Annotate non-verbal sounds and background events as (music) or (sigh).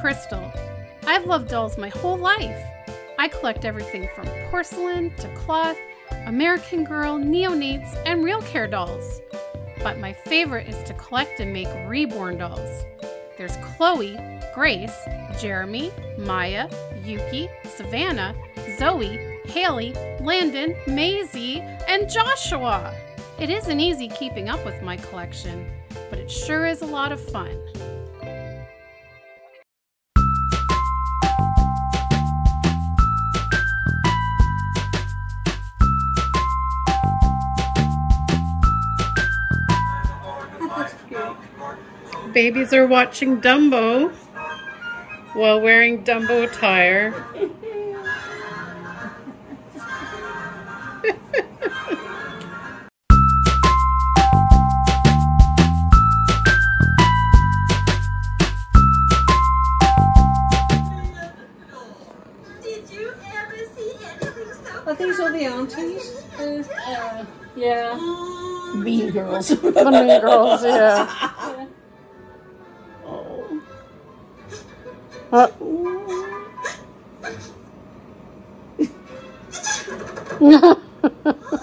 Krystle. I've loved dolls my whole life. I collect everything from porcelain to cloth, American Girl, neonates, and real care dolls. But my favorite is to collect and make reborn dolls. There's Chloe, Grace, Jeremy, Maya, Yuki, Savannah, Zoe, Haley, Landon, Maisie, and Joshua. It isn't easy keeping up with my collection, but it sure is a lot of fun. Babies are watching Dumbo while wearing Dumbo attire. Did you ever see anything so Are these all the aunties? Uh, yeah. Mean girls. The Mean Girls, yeah. (laughs) 啊。(laughs)